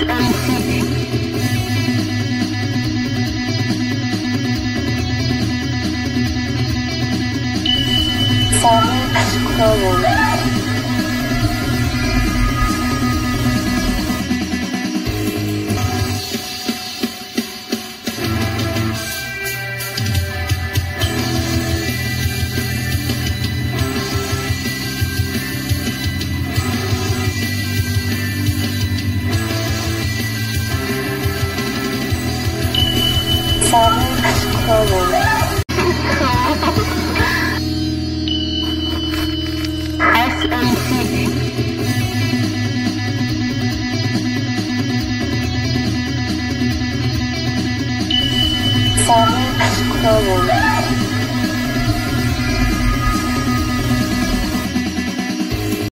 Sorry, scrolling. Savage Clover.